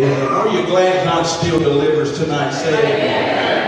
Amen. Are you glad God still delivers tonight? Say amen.